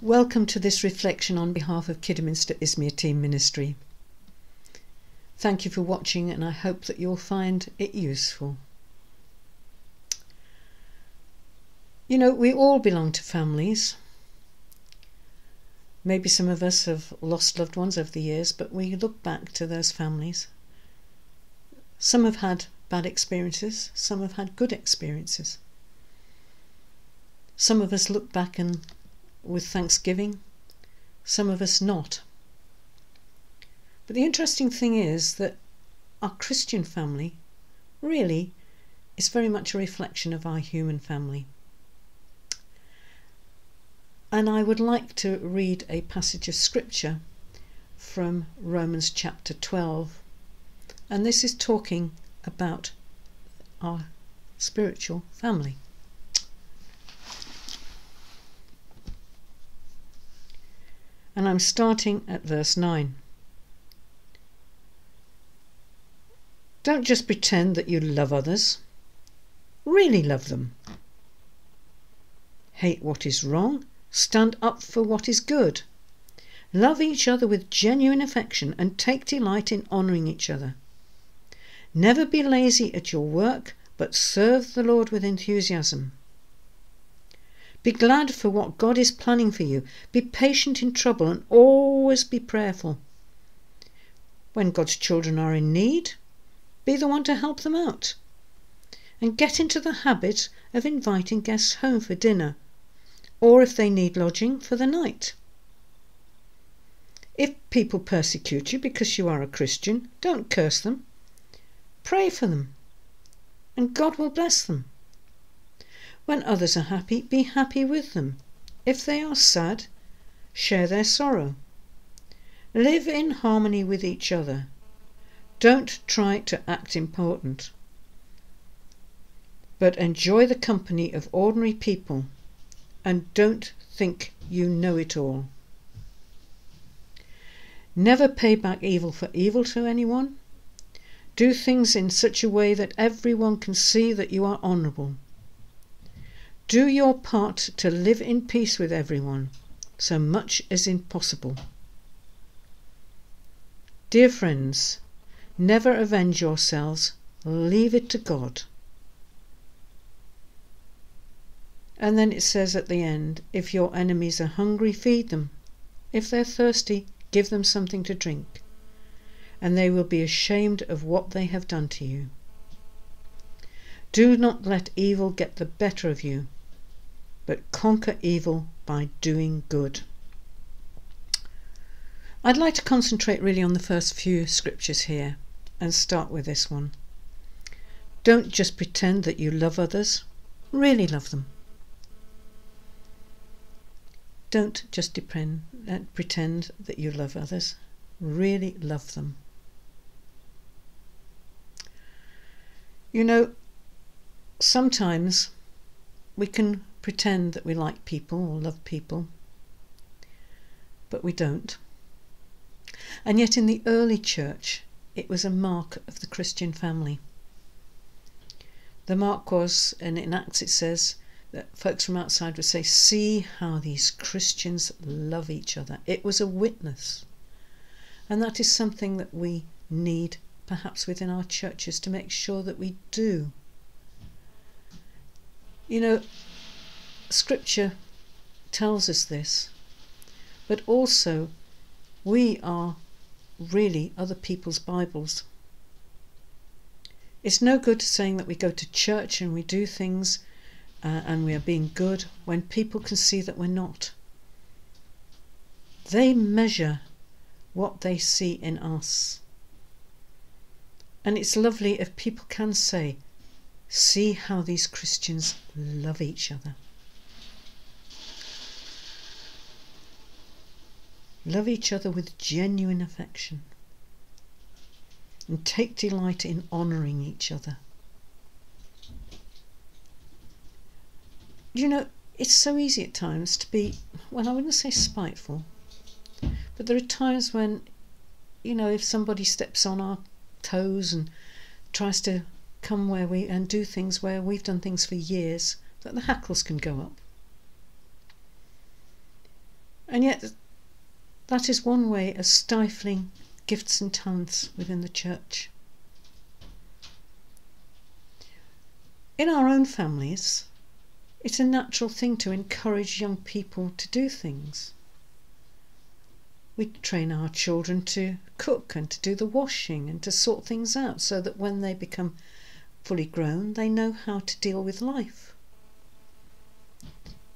Welcome to this reflection on behalf of Kidderminster Ismere Team Ministry. Thank you for watching and I hope that you'll find it useful. You know, we all belong to families. Maybe some of us have lost loved ones over the years, but we look back to those families. Some have had bad experiences, some have had good experiences. Some of us look back and with thanksgiving, some of us not. But the interesting thing is that our Christian family really is very much a reflection of our human family. And I would like to read a passage of scripture from Romans chapter 12. And this is talking about our spiritual family. And I'm starting at verse 9. Don't just pretend that you love others, really love them. Hate what is wrong Stand up for what is good. Love each other with genuine affection and take delight in honouring each other. Never be lazy at your work, but serve the Lord with enthusiasm. Be glad for what God is planning for you. Be patient in trouble and always be prayerful. When God's children are in need, be the one to help them out. And get into the habit of inviting guests home for dinner or if they need lodging for the night. If people persecute you because you are a Christian, don't curse them. Pray for them, and God will bless them. When others are happy, be happy with them. If they are sad, share their sorrow. Live in harmony with each other. Don't try to act important, but enjoy the company of ordinary people and don't think you know it all. Never pay back evil for evil to anyone. Do things in such a way that everyone can see that you are honourable. Do your part to live in peace with everyone, so much as impossible. Dear friends, never avenge yourselves, leave it to God. And then it says at the end, if your enemies are hungry, feed them. If they're thirsty, give them something to drink. And they will be ashamed of what they have done to you. Do not let evil get the better of you, but conquer evil by doing good. I'd like to concentrate really on the first few scriptures here and start with this one. Don't just pretend that you love others, really love them. Don't just depend, uh, pretend that you love others. Really love them. You know, sometimes we can pretend that we like people or love people, but we don't. And yet, in the early church, it was a mark of the Christian family. The mark was, and in Acts it says, that folks from outside would say, See how these Christians love each other. It was a witness. And that is something that we need perhaps within our churches to make sure that we do. You know, Scripture tells us this, but also we are really other people's Bibles. It's no good saying that we go to church and we do things uh, and we are being good when people can see that we're not. They measure what they see in us. And it's lovely if people can say, see how these Christians love each other. Love each other with genuine affection and take delight in honouring each other. you know, it's so easy at times to be, well, I wouldn't say spiteful, but there are times when, you know, if somebody steps on our toes and tries to come where we and do things where we've done things for years, that the hackles can go up. And yet, that is one way of stifling gifts and talents within the church. In our own families, it's a natural thing to encourage young people to do things. We train our children to cook and to do the washing and to sort things out so that when they become fully grown, they know how to deal with life.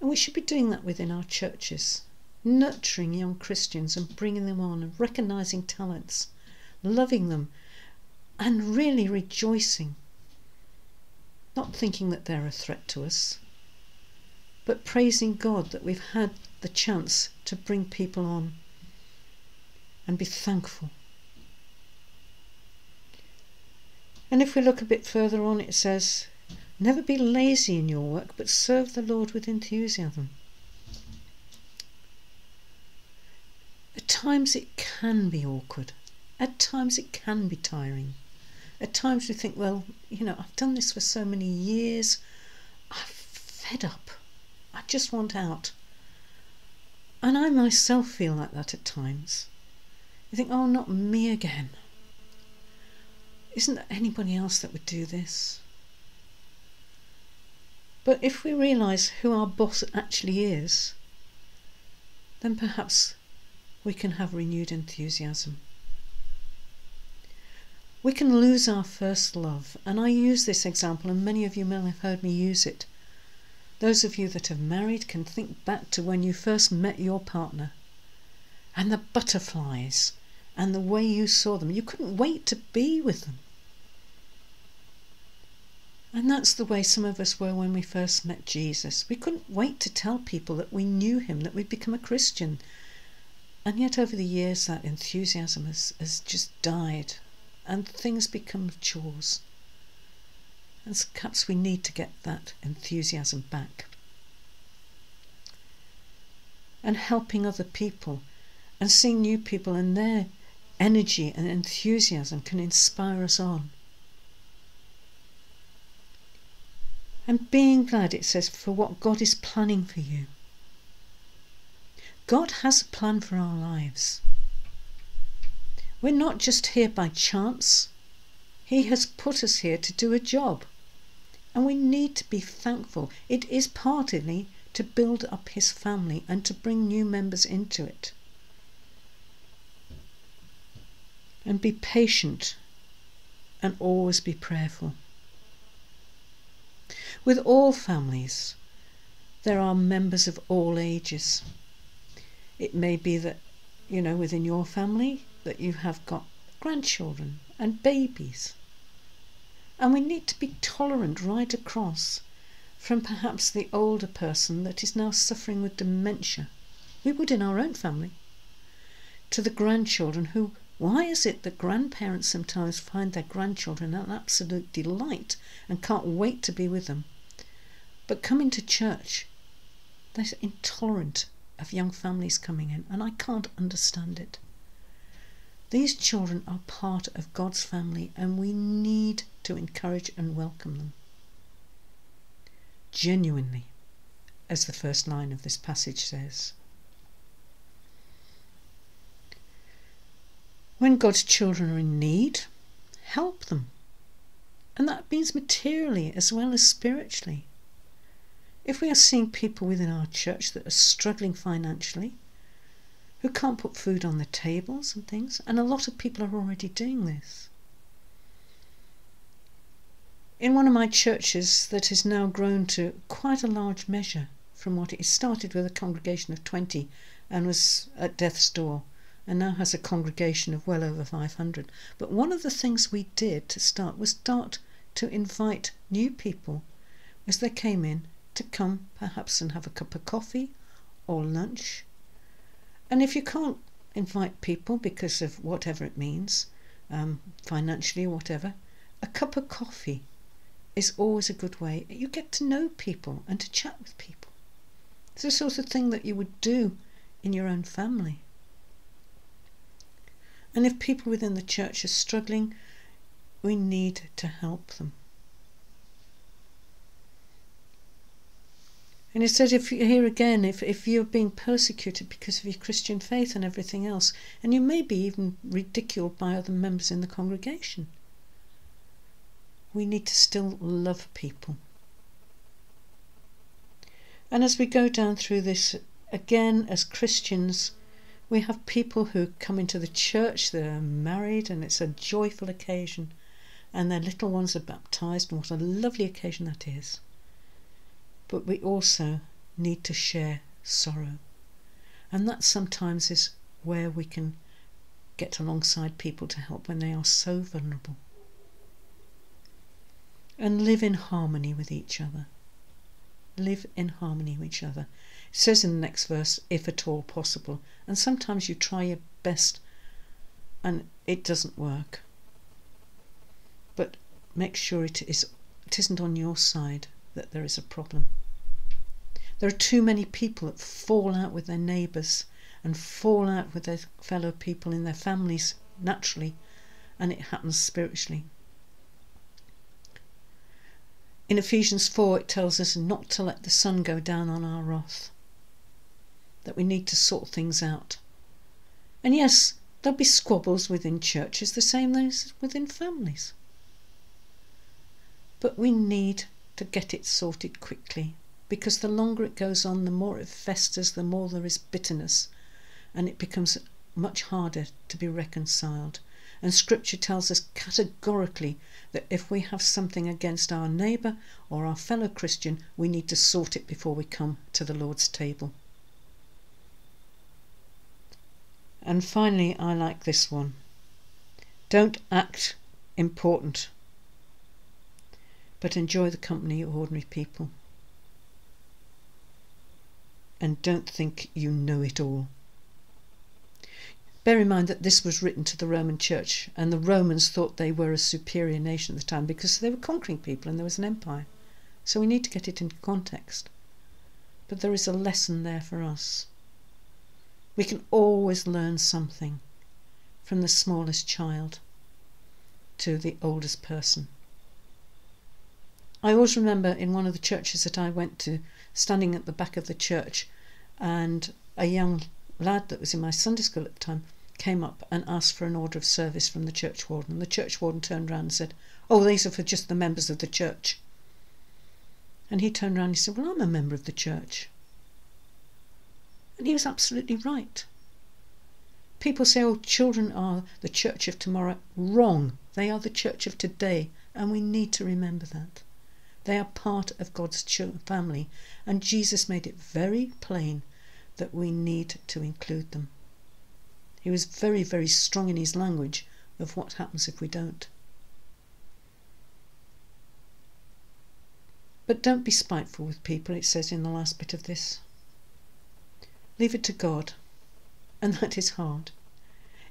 And we should be doing that within our churches, nurturing young Christians and bringing them on and recognizing talents, loving them, and really rejoicing not thinking that they're a threat to us, but praising God that we've had the chance to bring people on and be thankful. And if we look a bit further on, it says, Never be lazy in your work, but serve the Lord with enthusiasm. Times it can be awkward. At times it can be tiring. At times we think, well, you know, I've done this for so many years. I'm fed up. I just want out. And I myself feel like that at times. You think, oh, not me again. Isn't there anybody else that would do this? But if we realise who our boss actually is, then perhaps we can have renewed enthusiasm we can lose our first love. And I use this example, and many of you may have heard me use it. Those of you that have married can think back to when you first met your partner and the butterflies and the way you saw them. You couldn't wait to be with them. And that's the way some of us were when we first met Jesus. We couldn't wait to tell people that we knew him, that we'd become a Christian. And yet, over the years, that enthusiasm has, has just died and things become chores. And perhaps we need to get that enthusiasm back. And helping other people and seeing new people and their energy and enthusiasm can inspire us on. And being glad, it says, for what God is planning for you. God has a plan for our lives. We're not just here by chance. He has put us here to do a job. And we need to be thankful. It is partly to build up his family and to bring new members into it. And be patient and always be prayerful. With all families, there are members of all ages. It may be that, you know, within your family, that you have got grandchildren and babies. And we need to be tolerant right across from perhaps the older person that is now suffering with dementia. We would in our own family. To the grandchildren who, why is it that grandparents sometimes find their grandchildren an absolute delight and can't wait to be with them? But coming to church, they're intolerant of young families coming in, and I can't understand it. These children are part of God's family and we need to encourage and welcome them. Genuinely, as the first line of this passage says. When God's children are in need, help them. And that means materially as well as spiritually. If we are seeing people within our church that are struggling financially, who can't put food on the tables and things, and a lot of people are already doing this. In one of my churches that has now grown to quite a large measure from what it started with a congregation of 20 and was at death's door and now has a congregation of well over 500. But one of the things we did to start was start to invite new people as they came in to come perhaps and have a cup of coffee or lunch and if you can't invite people because of whatever it means, um, financially or whatever, a cup of coffee is always a good way. You get to know people and to chat with people. It's the sort of thing that you would do in your own family. And if people within the church are struggling, we need to help them. And it said, if here again, if, if you're being persecuted because of your Christian faith and everything else, and you may be even ridiculed by other members in the congregation, we need to still love people. And as we go down through this, again, as Christians, we have people who come into the church, they're married, and it's a joyful occasion, and their little ones are baptized, and what a lovely occasion that is but we also need to share sorrow. And that sometimes is where we can get alongside people to help when they are so vulnerable. And live in harmony with each other. Live in harmony with each other. It says in the next verse, if at all possible. And sometimes you try your best and it doesn't work. But make sure it is it isn't on your side that there is a problem. There are too many people that fall out with their neighbours and fall out with their fellow people in their families naturally, and it happens spiritually. In Ephesians 4, it tells us not to let the sun go down on our wrath, that we need to sort things out. And yes, there'll be squabbles within churches, the same as within families. But we need to get it sorted quickly because the longer it goes on, the more it festers, the more there is bitterness, and it becomes much harder to be reconciled. And Scripture tells us categorically that if we have something against our neighbour or our fellow Christian, we need to sort it before we come to the Lord's table. And finally, I like this one. Don't act important, but enjoy the company of ordinary people and don't think you know it all. Bear in mind that this was written to the Roman Church, and the Romans thought they were a superior nation at the time because they were conquering people and there was an empire. So we need to get it into context. But there is a lesson there for us. We can always learn something from the smallest child to the oldest person. I always remember in one of the churches that I went to, standing at the back of the church, and a young lad that was in my Sunday school at the time came up and asked for an order of service from the church warden. The church warden turned around and said, Oh, these are for just the members of the church. And he turned around and said, Well, I'm a member of the church. And he was absolutely right. People say, oh, children are the church of tomorrow. Wrong. They are the church of today, and we need to remember that. They are part of God's family, and Jesus made it very plain that we need to include them. He was very, very strong in his language of what happens if we don't. But don't be spiteful with people, it says in the last bit of this. Leave it to God, and that is hard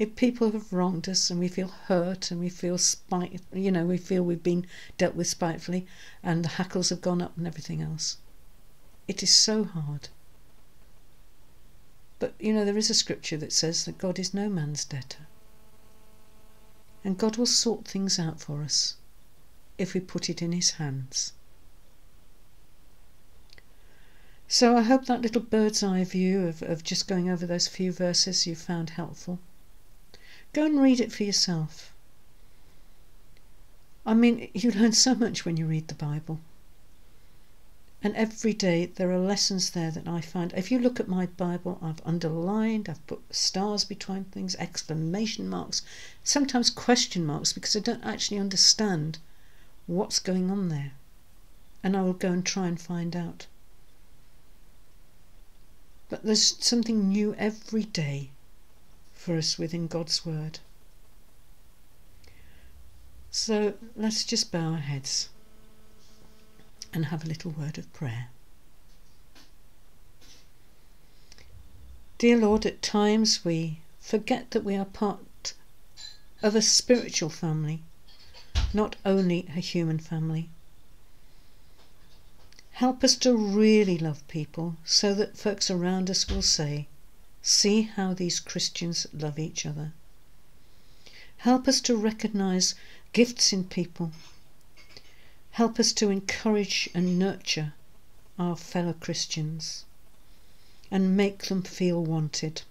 if people have wronged us and we feel hurt and we feel spite, you know, we feel we've been dealt with spitefully and the hackles have gone up and everything else. It is so hard. But, you know, there is a scripture that says that God is no man's debtor. And God will sort things out for us if we put it in His hands. So I hope that little bird's eye view of, of just going over those few verses you found helpful. Go and read it for yourself. I mean, you learn so much when you read the Bible. And every day there are lessons there that I find. If you look at my Bible, I've underlined, I've put stars between things, exclamation marks, sometimes question marks because I don't actually understand what's going on there. And I will go and try and find out. But there's something new every day for us within God's Word. So let's just bow our heads and have a little word of prayer. Dear Lord, at times we forget that we are part of a spiritual family, not only a human family. Help us to really love people so that folks around us will say, See how these Christians love each other. Help us to recognize gifts in people. Help us to encourage and nurture our fellow Christians and make them feel wanted.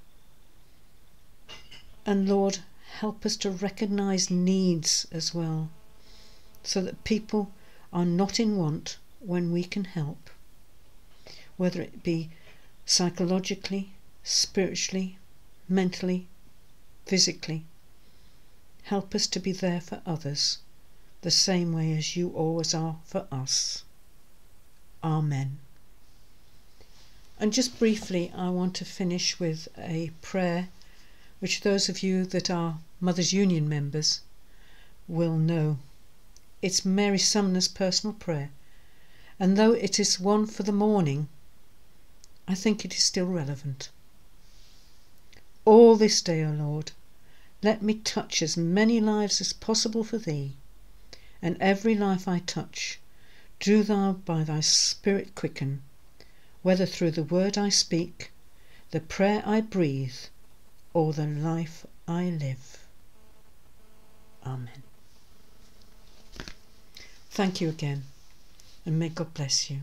And Lord, help us to recognize needs as well so that people are not in want when we can help, whether it be psychologically, spiritually, mentally, physically. Help us to be there for others the same way as you always are for us. Amen. And just briefly, I want to finish with a prayer which those of you that are Mothers Union members will know. It's Mary Sumner's personal prayer, and though it is one for the morning, I think it is still relevant. All this day, O Lord, let me touch as many lives as possible for Thee, and every life I touch, do Thou by Thy Spirit quicken, whether through the word I speak, the prayer I breathe, or the life I live. Amen. Thank you again, and may God bless you.